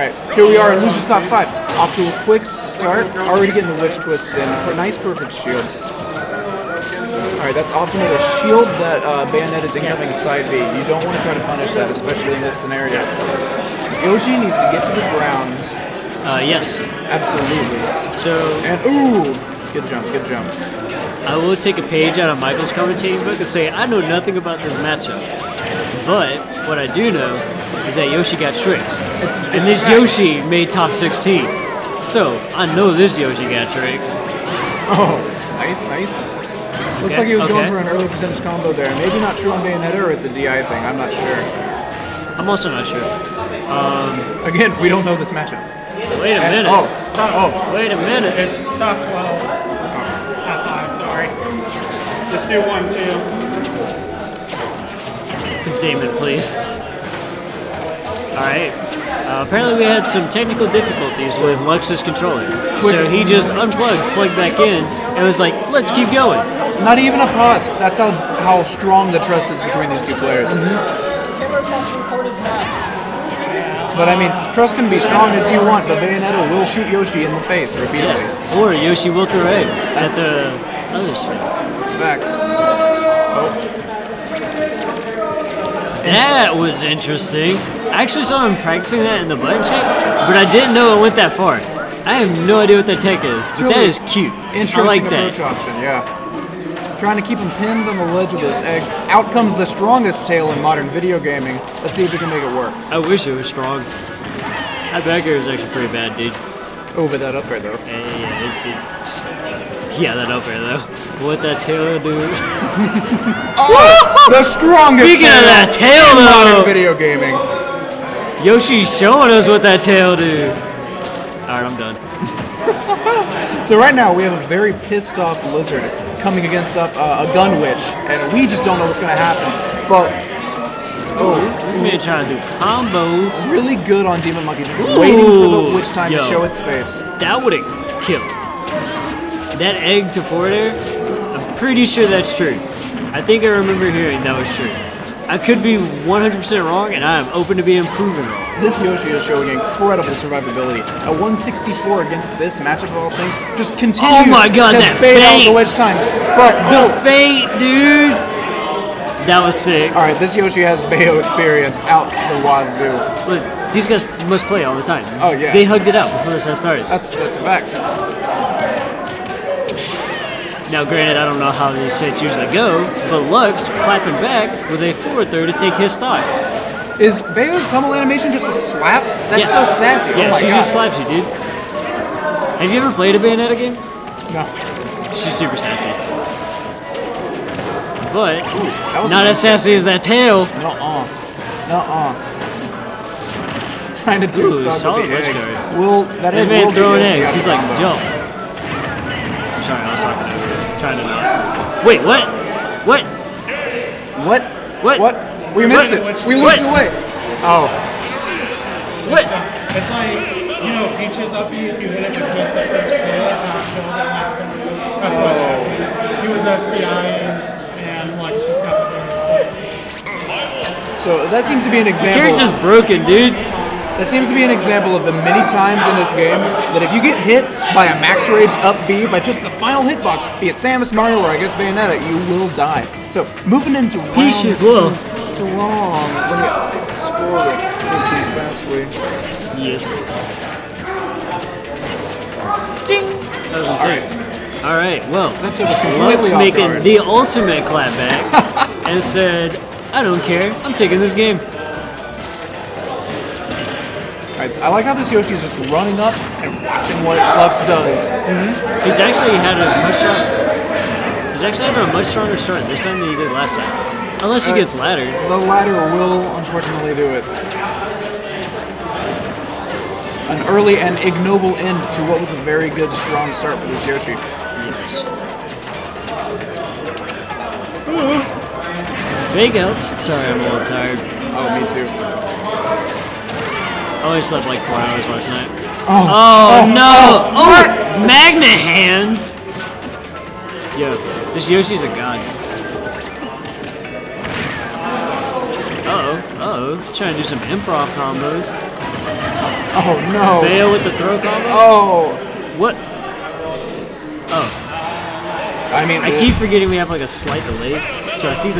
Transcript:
right, here we are in losers top five. Off to a quick start, already getting the witch twists in. for a Nice, perfect shield. All right, that's often with a shield that uh, Bayonet is incoming side B. You don't want to try to punish that, especially in this scenario. Yoshi needs to get to the ground. Uh, yes. Absolutely. So And ooh, good jump, good jump. I will take a page out of Michael's commentating book and say I know nothing about this matchup, but what I do know is that Yoshi got tricks, It's, and it's this a fact. Yoshi made top 16. So I know this Yoshi got tricks. Oh, nice, nice. Looks Okay, like he was going for an early percentage combo there. Maybe not true on Bayonetta or it's a DI thing. I'm not sure. I'm also not sure. Um, Again, we don't know this matchup. Wait a And- minute. oh, oh, Wait a minute. It's top 12. Top 5, sorry. Just do one, two. Damon, please. Alright. Uh, apparently we had some technical difficulties with Lux's controller. So he just unplugged, plugged back in, and was like, let's keep going. not even a pause. That's how how strong the trust is between these two players. But I mean, trust can be strong as you want, but Bayonetta will shoot Yoshi in the face repeatedly. Yes. Or Yoshi will throw eggs at the other's face. Fact. That was interesting. I actually saw him practicing that in the button check, but I didn't know it went that far. I have no idea what that tech is, but that really is cute. Interesting I like approach that. option, yeah. Trying to keep him pinned on the ledge with those eggs. Out comes the strongest tail in modern video gaming. Let's see if we can make it work. I wish it was strong. That back air is actually pretty bad, dude. Oh, Over that up there, though. Yeah, yeah, it did. Yeah, that up air though. What that tail do? Oh! The strongest Speaking of that tail, in modern though. video gaming. Yoshi's showing us what that tail do. Alright, I'm done. So right now we have a very pissed off lizard coming against up uh, a gun witch, and we just don't know what's gonna happen. But Oh, This man trying to do combos. really good on Demon Monkey, just waiting for the witch time yo. to show its face. That would have killed. That egg to forward air, I'm pretty sure that's true. I think I remember hearing that was true. I could be 100% wrong, and I am open to being proven wrong. This Yoshi is showing incredible survivability. A 164 against this matchup of all things, just continues Oh my God, to that fade out the witch times. But The oh, fate, dude! That was sick. all right, this Yoshi has Bayo experience out the wazoo. Look, these guys must play all the time. Oh, yeah. They hugged it out before this had started. That's that's a fact. Now, granted, I don't know how these sets usually go, but Lux clapping back with a forward throw to take his stock. Is Bayo's pummel animation just a slap? That's Yeah. so sassy. Yeah, oh she god. just slaps you, dude. Have you ever played a Bayonetta game? no. She's super sassy. But was not as sassy as that tail. No, uh, no, uh. Trying to do Ooh, stuff solid with the egg. guard. Will that This egg man will throwing be Yoshi eggs. out He's like, combo. jump. Over you. Trying to not. Wait, what? What? What? What? What? We missed What? it. We What? looked away. Oh, What? It's like, you know, Peach's up you, if you hit it with just the first tail, it uh, kills at like 10 That's what happened. He was SDI and like just got the so that seems to be an example. This example. character's broken, dude. That seems to be an example of the many times in this game that if you get hit by a max rage up B by just the final hitbox, be it Samus, Mario, or I guess Bayonetta, you will die. So moving into round Peach as well. strong. Let me score it pretty fastly. Yes. That was intense. All right, well, That took us completely Lux making guard. the ultimate clapback and said, "I don't care. I'm taking this game." I, I like how this Yoshi is just running up and watching what Lux does. He's actually had a much stronger. He's actually having a much stronger start this time than he did last time. Unless he Uh, gets laddered. The ladder will unfortunately do it. An early and ignoble end to what was a very good, strong start for this Yoshi. Yes. Fake outs. Sorry, I'm a little tired. Oh, me too. I only slept like four hours last night. Oh, Oh, no! Oh, magnet hands! Yo, this Yoshi's a god. Uh oh, uh oh. Trying to do some improv combos. Oh no. Bayo with the throw combo. Oh. What? Oh, I mean, I keep forgetting we have like a slight delay, so I see the